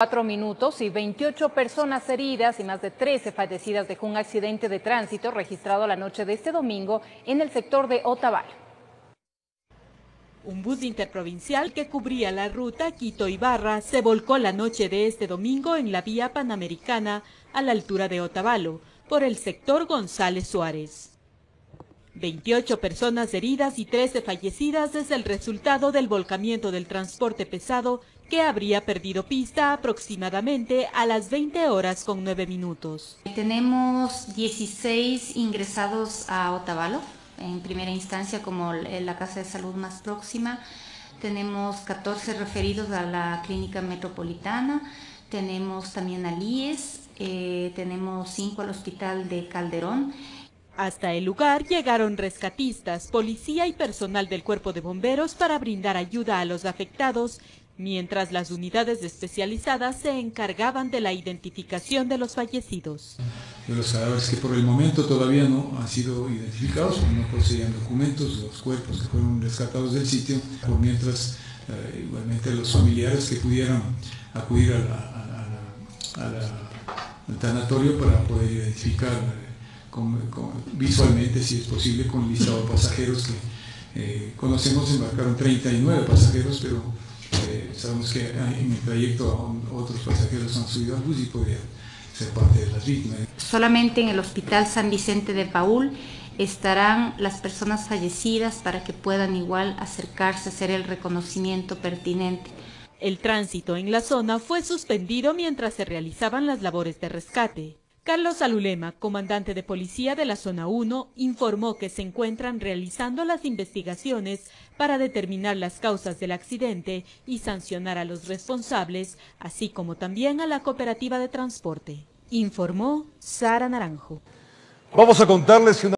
Cuatro minutos y 28 personas heridas y más de 13 fallecidas dejó un accidente de tránsito registrado la noche de este domingo en el sector de Otavalo. Un bus interprovincial que cubría la ruta Quito-Ibarra se volcó la noche de este domingo en la vía panamericana a la altura de Otavalo, por el sector González Suárez. 28 personas heridas y 13 fallecidas es el resultado del volcamiento del transporte pesado que habría perdido pista aproximadamente a las 20 horas con 9 minutos. Tenemos 16 ingresados a Otavalo, en primera instancia como la casa de salud más próxima. Tenemos 14 referidos a la clínica metropolitana. Tenemos también al IES, eh, tenemos 5 al hospital de Calderón hasta el lugar llegaron rescatistas, policía y personal del cuerpo de bomberos para brindar ayuda a los afectados, mientras las unidades especializadas se encargaban de la identificación de los fallecidos. De los cadáveres que por el momento todavía no han sido identificados, no poseían documentos, los cuerpos que fueron rescatados del sitio, por mientras eh, igualmente los familiares que pudieran acudir al tanatorio para poder identificar visualmente, si es posible, con el listado de pasajeros que eh, conocemos, embarcaron 39 pasajeros, pero eh, sabemos que en el trayecto otros pasajeros han subido al bus y podrían ser parte de las víctimas. Solamente en el Hospital San Vicente de Paul estarán las personas fallecidas para que puedan igual acercarse, a hacer el reconocimiento pertinente. El tránsito en la zona fue suspendido mientras se realizaban las labores de rescate. Carlos Alulema, comandante de policía de la Zona 1, informó que se encuentran realizando las investigaciones para determinar las causas del accidente y sancionar a los responsables, así como también a la cooperativa de transporte. Informó Sara Naranjo. Vamos a contarles una